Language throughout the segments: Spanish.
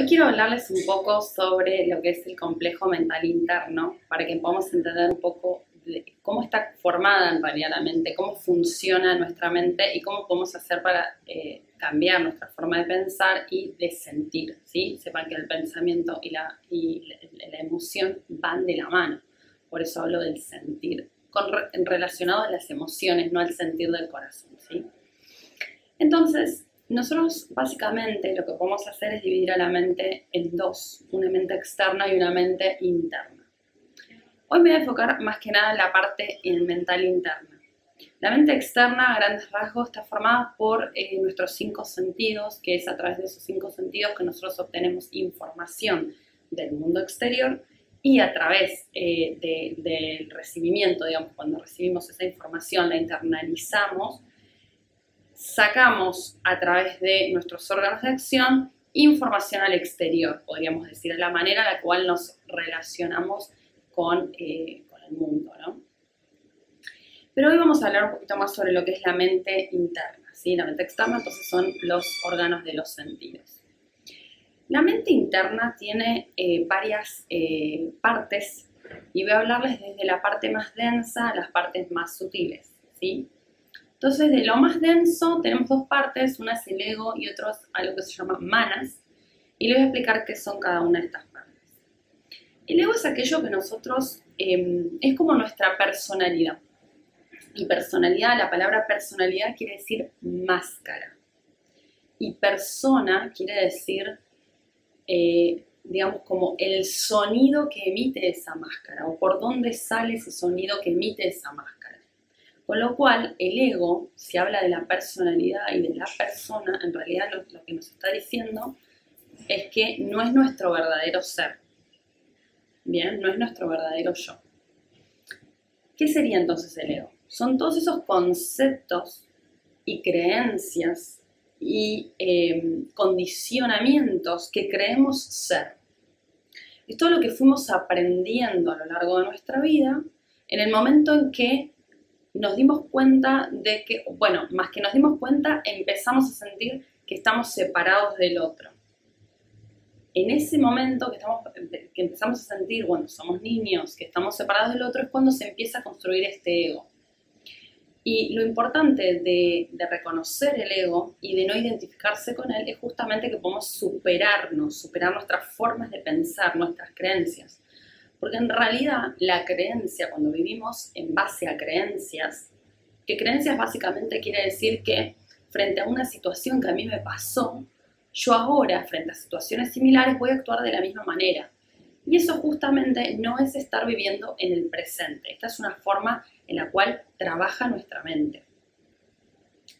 Hoy quiero hablarles un poco sobre lo que es el complejo mental interno, para que podamos entender un poco cómo está formada en realidad la mente, cómo funciona nuestra mente y cómo podemos hacer para eh, cambiar nuestra forma de pensar y de sentir. ¿sí? Sepan que el pensamiento y la, y la emoción van de la mano, por eso hablo del sentir, con, relacionado a las emociones, no al sentir del corazón. ¿sí? Entonces, nosotros básicamente lo que podemos hacer es dividir a la mente en dos, una mente externa y una mente interna. Hoy me voy a enfocar más que nada en la parte mental interna. La mente externa, a grandes rasgos, está formada por eh, nuestros cinco sentidos, que es a través de esos cinco sentidos que nosotros obtenemos información del mundo exterior y a través eh, del recibimiento, digamos, cuando recibimos esa información, la internalizamos, sacamos a través de nuestros órganos de acción información al exterior, podríamos decir, la manera en la cual nos relacionamos con, eh, el mundo. ¿no? Pero hoy vamos a hablar un poquito más sobre lo que es la mente interna. ¿sí? La mente externa, entonces, son los órganos de los sentidos. La mente interna tiene eh, varias eh, partes y voy a hablarles desde la parte más densa a las partes más sutiles. ¿sí? Entonces, de lo más denso tenemos dos partes, una es el ego y otra es algo que se llama manas, y les voy a explicar qué son cada una de estas partes. El ego es aquello que nosotros, em, es como nuestra personalidad. Y personalidad, la palabra personalidad quiere decir máscara. Y persona quiere decir, eh, digamos, como el sonido que emite esa máscara, o por dónde sale ese sonido que emite esa máscara. Con lo cual, el ego, si habla de la personalidad y de la persona, en realidad lo, que nos está diciendo es que no es nuestro verdadero ser. Bien, no es nuestro verdadero yo. ¿Qué sería entonces el ego? Son todos esos conceptos y creencias y em, condicionamientos que creemos ser. Es todo lo que fuimos aprendiendo a lo largo de nuestra vida en el momento en que nos dimos cuenta de que, bueno, más que nos dimos cuenta, empezamos a sentir que estamos separados del otro. En ese momento que, estamos, que empezamos a sentir, cuando somos niños, que estamos separados del otro, es cuando se empieza a construir este ego. Y lo importante de, de, reconocer el ego y de no identificarse con él es justamente que podemos superarnos, superar nuestras formas de pensar, nuestras creencias. Porque en realidad la creencia, cuando vivimos en base a creencias, que creencias básicamente quiere decir que frente a una situación que a mí me pasó, yo ahora, frente a situaciones similares, voy a actuar de la misma manera. Y eso justamente no es estar viviendo en el presente. Esta es una forma en la cual trabaja nuestra mente.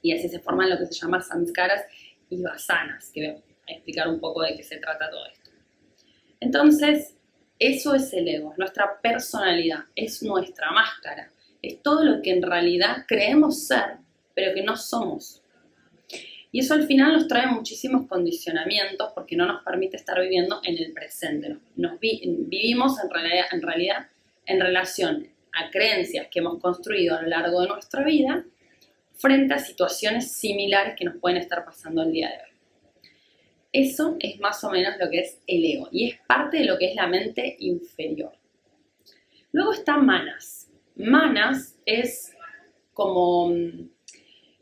Y así se forman lo que se llama samskaras y vasanas, que voy a explicar un poco de qué se trata todo esto. Entonces, eso es el ego, es nuestra personalidad, es nuestra máscara, es todo lo que en realidad creemos ser, pero que no somos. Y eso al final nos trae muchísimos condicionamientos porque no nos permite estar viviendo en el presente. Nos, vivimos en realidad, en realidad en relación a creencias que hemos construido a lo largo de nuestra vida frente a situaciones similares que nos pueden estar pasando el día de hoy. Eso es más o menos lo que es el ego y es parte de lo que es la mente inferior. Luego está manas. Manas es como mm,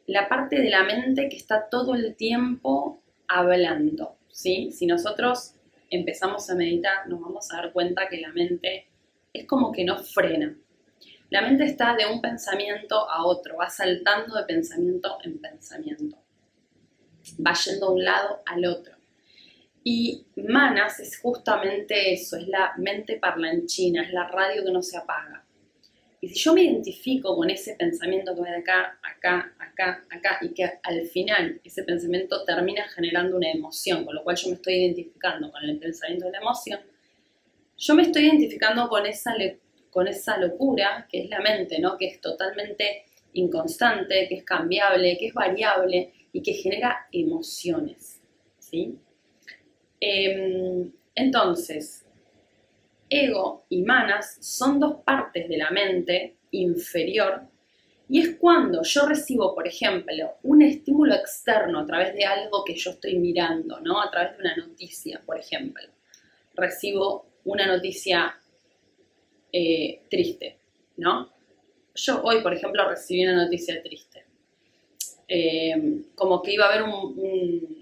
la parte de la mente que está todo el tiempo hablando. ¿sí? Si nosotros empezamos a meditar, nos vamos a dar cuenta que la mente es como que no frena. La mente está de un pensamiento a otro, va saltando de pensamiento en pensamiento, va yendo de un lado al otro. Y Manas es justamente eso, es la mente parlanchina, es la radio que no se apaga. Y si yo me identifico con ese pensamiento que va de acá, acá, acá, acá, y que al final ese pensamiento termina generando una emoción, con lo cual yo me estoy identificando con el pensamiento de la emoción, yo me estoy identificando con esa, con esa locura que es la mente, ¿no? que es totalmente inconstante, que es cambiable, que es variable y que genera emociones. ¿sí? Em, entonces, ego y manas son dos partes de la mente inferior Y es cuando yo recibo, por ejemplo, un estímulo externo a través de algo que yo estoy mirando, ¿no? A través de una noticia, por ejemplo. Recibo una noticia eh, triste, ¿no? Yo hoy, por ejemplo, recibí una noticia triste. Eh, como que iba a haber un,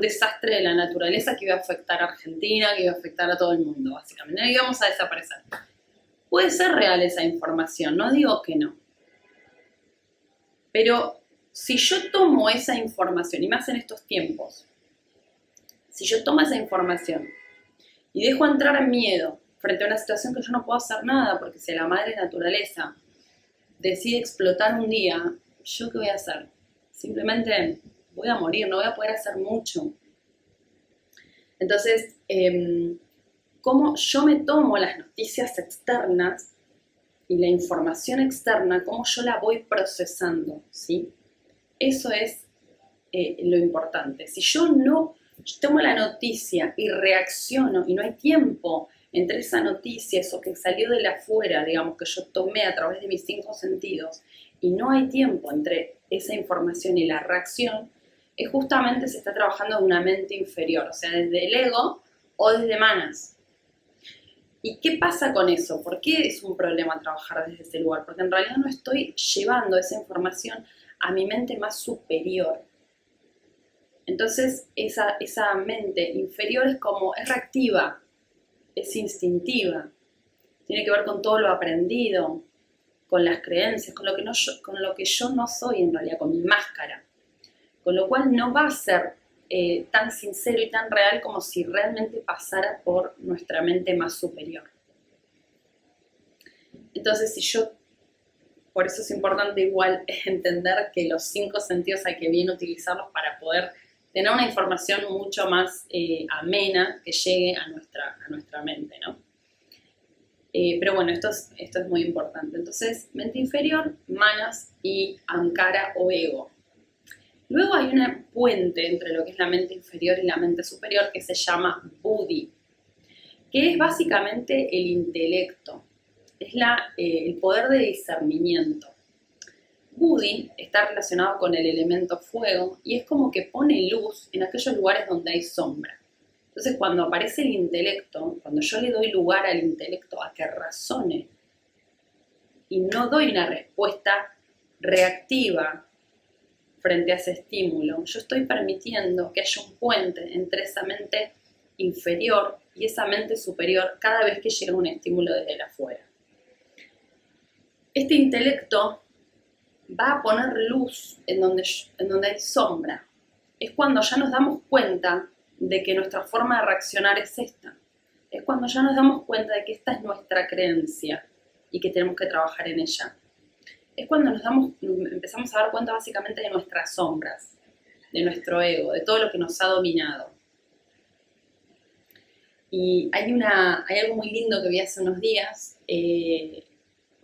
desastre de la naturaleza que iba a afectar a Argentina, que iba a afectar a todo el mundo, básicamente. Y íbamos a desaparecer. Puede ser real esa información, no digo que no. Pero si yo tomo esa información, y más en estos tiempos, si yo tomo esa información y dejo entrar miedo frente a una situación que yo no puedo hacer nada, porque si la madre naturaleza decide explotar un día, ¿yo qué voy a hacer? Simplemente voy a morir, no voy a poder hacer mucho. Entonces, eh, cómo yo me tomo las noticias externas y la información externa, cómo yo la voy procesando, ¿sí? Eso es eh, lo importante. Si yo no tomo la noticia y reacciono y no hay tiempo entre esa noticia, eso que salió de la afuera, digamos, que yo tomé a través de mis cinco sentidos, y no hay tiempo entre esa información y la reacción, justamente se está trabajando de una mente inferior, o sea, desde el ego o desde manas. ¿Y qué pasa con eso? ¿Por qué es un problema trabajar desde ese lugar? Porque en realidad no estoy llevando esa información a mi mente más superior. Entonces, esa, esa mente inferior es como, es reactiva, es instintiva, tiene que ver con todo lo aprendido, con las creencias, con lo que, no con lo que yo no soy en realidad, con mi máscara. Con lo cual no va a ser eh, tan sincero y tan real como si realmente pasara por nuestra mente más superior. Entonces, si yo, por eso es importante igual entender que los cinco sentidos hay que bien utilizarlos para poder tener una información mucho más eh, amena que llegue a nuestra, a nuestra mente, ¿no? Eh, pero bueno, esto es, esto es muy importante. Entonces, mente inferior, manas y ankara o ego. Luego hay una puente entre lo que es la mente inferior y la mente superior que se llama buddhi, que es básicamente el intelecto, es eh, el poder de discernimiento. Buddhi está relacionado con el elemento fuego y es como que pone luz en aquellos lugares donde hay sombra. Entonces, cuando aparece el intelecto, cuando yo le doy lugar al intelecto a que razone y no doy una respuesta reactiva frente a ese estímulo. Yo estoy permitiendo que haya un puente entre esa mente inferior y esa mente superior cada vez que llega un estímulo desde afuera. Este intelecto va a poner luz en donde, en donde hay sombra. Es cuando ya nos damos cuenta de que nuestra forma de reaccionar es esta. Es cuando ya nos damos cuenta de que esta es nuestra creencia y que tenemos que trabajar en ella es cuando nos damos, empezamos a dar cuenta básicamente de nuestras sombras, de nuestro ego, de todo lo que nos ha dominado. Y hay, una, hay algo muy lindo que vi hace unos días, eh,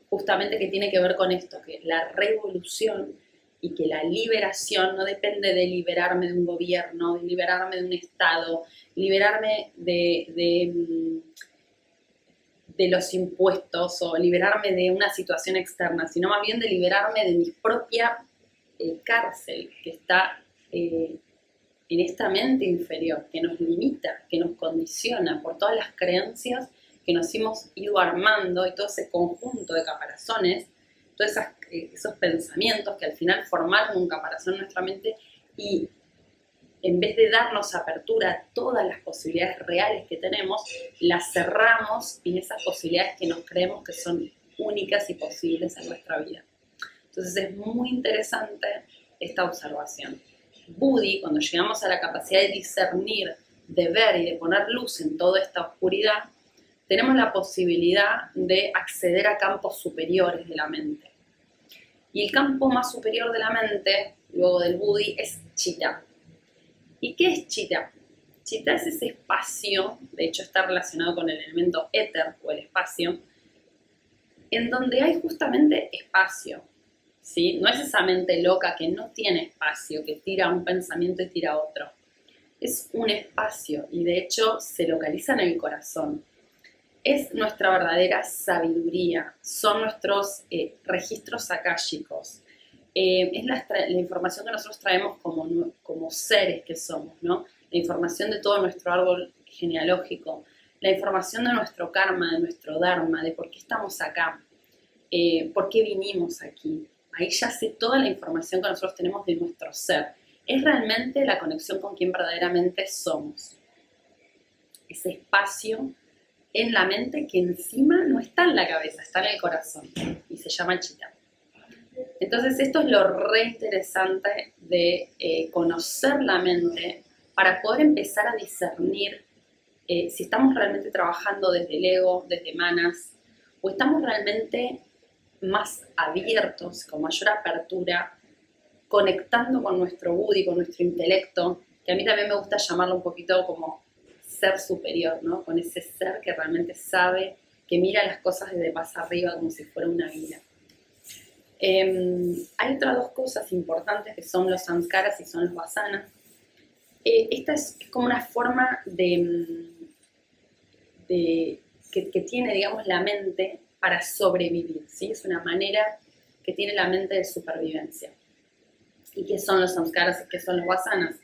justamente que tiene que ver con esto, que la revolución y que la liberación no depende de liberarme de un gobierno, de liberarme de un Estado, liberarme de mm, de los impuestos o liberarme de una situación externa, sino más bien de liberarme de mi propia eh, cárcel que está eh, en esta mente inferior, que nos limita, que nos condiciona por todas las creencias que nos hemos ido armando y todo ese conjunto de caparazones, todos eh, esos pensamientos que al final formaron un caparazón en nuestra mente y en vez de darnos apertura a todas las posibilidades reales que tenemos, las cerramos en esas posibilidades que nos creemos que son únicas y posibles en nuestra vida. Entonces es muy interesante esta observación. Buddhi, cuando llegamos a la capacidad de discernir, de ver y de poner luz en toda esta oscuridad, tenemos la posibilidad de acceder a campos superiores de la mente. Y el campo más superior de la mente, luego del Buddhi, es Chitta. ¿Y qué es Chita? Chita es ese espacio, de hecho está relacionado con el elemento éter o el espacio, en donde hay justamente espacio. ¿sí? No es esa mente loca que no tiene espacio, que tira un pensamiento y tira otro. Es un espacio y de hecho se localiza en el corazón. es nuestra verdadera sabiduría, son nuestros eh, registros akáshicos, eh, es la, información que nosotros traemos como, como seres que somos, ¿no? La información de todo nuestro árbol genealógico, la información de nuestro karma, de nuestro dharma, de por qué estamos acá, eh, por qué vinimos aquí. Ahí ya sé toda la información que nosotros tenemos de nuestro ser. Es realmente la conexión con quien verdaderamente somos. Ese espacio en la mente que encima no está en la cabeza, está en el corazón y se llama chita. Entonces esto es lo re interesante de eh, conocer la mente para poder empezar a discernir eh, si estamos realmente trabajando desde el ego, desde manas, o estamos realmente más abiertos, con mayor apertura, conectando con nuestro Buddhi, con nuestro intelecto, que a mí también me gusta llamarlo un poquito como ser superior, ¿no? Con ese ser que realmente sabe, que mira las cosas desde más arriba como si fuera una vida. Em, hay otras dos cosas importantes que son los samskaras y son los vasanas. Eh, esta es, como una forma de, de que, que, tiene, digamos, la mente para sobrevivir, ¿sí? Es una manera que tiene la mente de supervivencia. ¿Y qué son los samskaras y qué son los vasanas?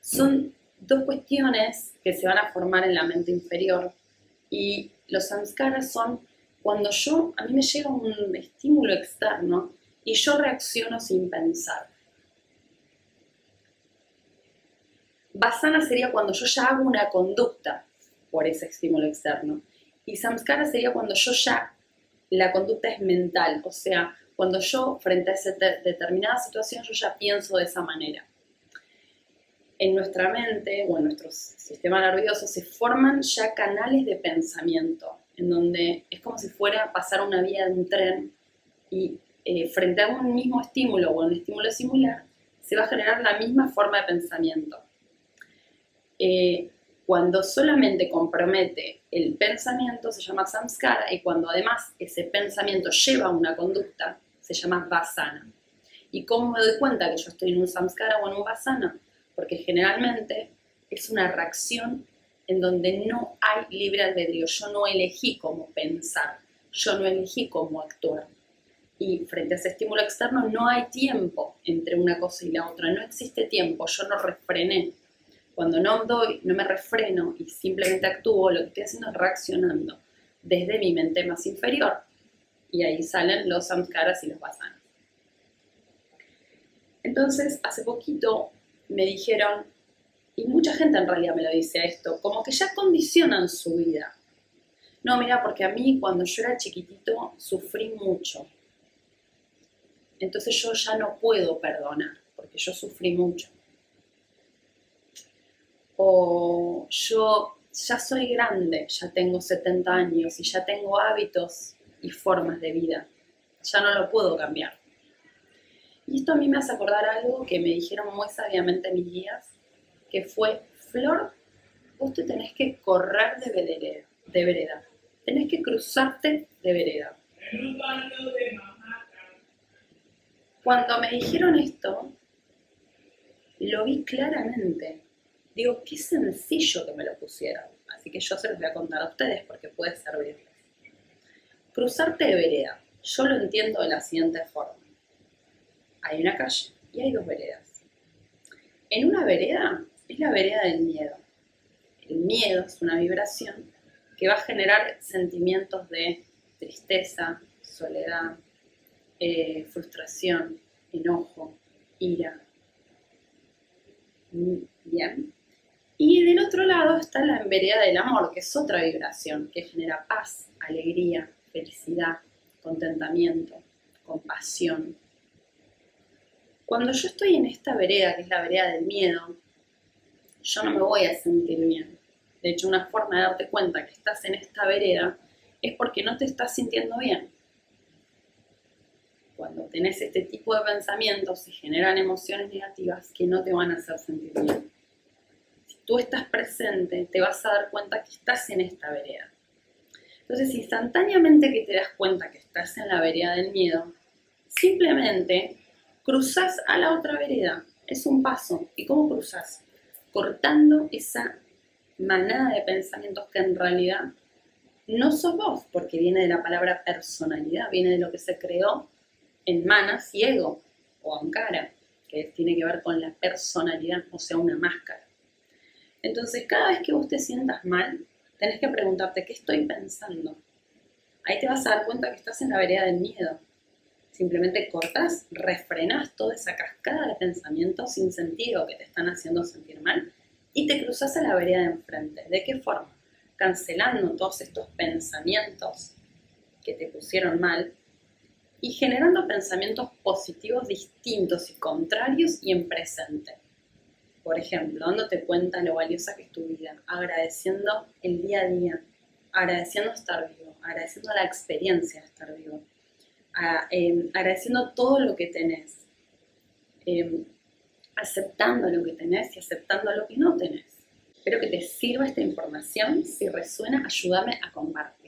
Son dos cuestiones que se van a formar en la mente inferior y los samskaras son cuando yo, a mí me llega un estímulo externo y yo reacciono sin pensar. Vasana sería cuando yo ya hago una conducta por ese estímulo externo. Y samskara sería cuando yo ya, la conducta es mental, o sea, cuando yo frente a esa determinada situación yo ya pienso de esa manera. En nuestra mente o en nuestro sistema nervioso se forman ya canales de pensamiento en donde es como si fuera pasar una vía de un tren y eh, frente a un mismo estímulo o un estímulo similar, se va a generar la misma forma de pensamiento. Eh, cuando solamente compromete el pensamiento se llama samskara y cuando además ese pensamiento lleva a una conducta se llama vasana. ¿Y cómo me doy cuenta que yo estoy en un samskara o en un vasana? Porque generalmente es una reacción en donde no hay libre albedrío. Yo no elegí cómo pensar, yo no elegí cómo actuar. Y frente a ese estímulo externo no hay tiempo entre una cosa y la otra, no existe tiempo, yo no refrené. Cuando no doy, no me refreno y simplemente actúo, lo que estoy haciendo es reaccionando desde mi mente más inferior. Y ahí salen los samskaras y los vasanas. Entonces, hace poquito me dijeron, y mucha gente en realidad me lo dice a esto, como que ya condicionan su vida. No, mira, porque a mí cuando yo era chiquitito sufrí mucho. Entonces yo ya no puedo perdonar, porque yo sufrí mucho. O yo ya soy grande, ya tengo 70 años y ya tengo hábitos y formas de vida. Ya no lo puedo cambiar. Y esto a mí me hace acordar algo que me dijeron muy sabiamente mis guías, que fue, Flor, vos te tenés que correr de vereda, de vereda. tenés que cruzarte de vereda. Cuando me dijeron esto, lo vi claramente. Digo, qué sencillo que me lo pusieron. Así que yo se los voy a contar a ustedes porque puede servirles. Cruzarte de vereda. Yo lo entiendo de la siguiente forma. Hay una calle y hay dos veredas. En una vereda es la vereda del miedo. El miedo es una vibración que va a generar sentimientos de tristeza, soledad, eh, frustración, enojo, ira. Bien. Y del otro lado está la vereda del amor, que es otra vibración que genera paz, alegría, felicidad, contentamiento, compasión. Cuando yo estoy en esta vereda, que es la vereda del miedo, yo no me voy a sentir bien. De hecho, una forma de darte cuenta que estás en esta vereda es porque no te estás sintiendo bien. Cuando tenés este tipo de pensamientos se generan emociones negativas que no te van a hacer sentir bien. Si tú estás presente, te vas a dar cuenta que estás en esta vereda. Entonces, instantáneamente que te das cuenta que estás en la vereda del miedo, simplemente cruzas a la otra vereda. Es un paso. ¿Y cómo cruzas? Cortando esa manada de pensamientos que en realidad no sos vos, porque viene de la palabra personalidad, viene de lo que se creó en manas y ego, o ankara, que tiene que ver con la personalidad, o sea, una máscara. Entonces, cada vez que vos te sientas mal, tenés que preguntarte, ¿qué estoy pensando? Ahí te vas a dar cuenta que estás en la vereda del miedo. Simplemente cortas, refrenas toda esa cascada de pensamientos sin sentido que te están haciendo sentir mal y te cruzas a la vereda de enfrente. ¿De qué forma? Cancelando todos estos pensamientos que te pusieron mal y generando pensamientos positivos distintos y contrarios y en presente. Por ejemplo, dándote cuenta lo valiosa que es tu vida, agradeciendo el día a día, agradeciendo estar vivo, agradeciendo la experiencia de estar vivo, em, agradeciendo todo lo que tenés, em, aceptando lo que tenés y aceptando lo que no tenés. Espero que te sirva esta información. Si resuena, ayúdame a compartir